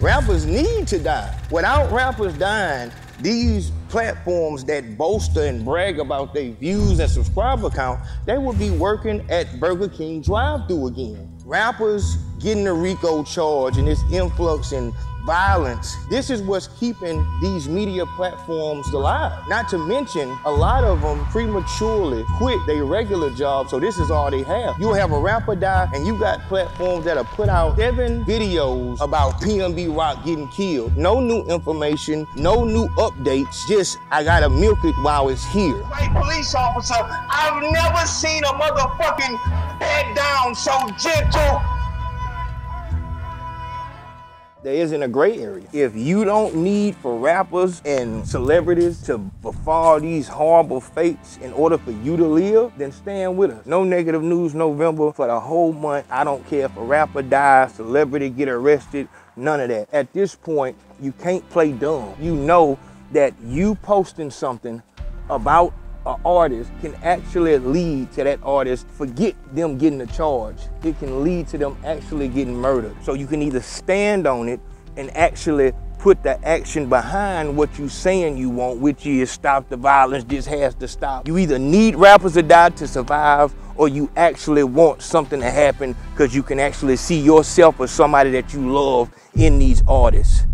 Rappers need to die. Without rappers dying, these platforms that bolster and brag about their views and subscriber count, they would be working at Burger King drive-through again. Rappers getting a RICO charge and this influx in violence. This is what's keeping these media platforms alive. Not to mention, a lot of them prematurely quit their regular job, so this is all they have. You'll have a rapper die, and you got platforms that have put out seven videos about PnB Rock getting killed. No new information, no new updates, just I gotta milk it while it's here. White police officer, I've never seen a motherfucking head down so gentle there isn't a gray area. If you don't need for rappers and celebrities to befall these horrible fates in order for you to live, then stand with us. No negative news November for the whole month. I don't care if a rapper dies, celebrity get arrested, none of that. At this point, you can't play dumb. You know that you posting something about an artist can actually lead to that artist forget them getting a charge. It can lead to them actually getting murdered. So you can either stand on it and actually put the action behind what you saying you want, which is stop the violence, this has to stop. You either need rappers to die to survive or you actually want something to happen because you can actually see yourself or somebody that you love in these artists.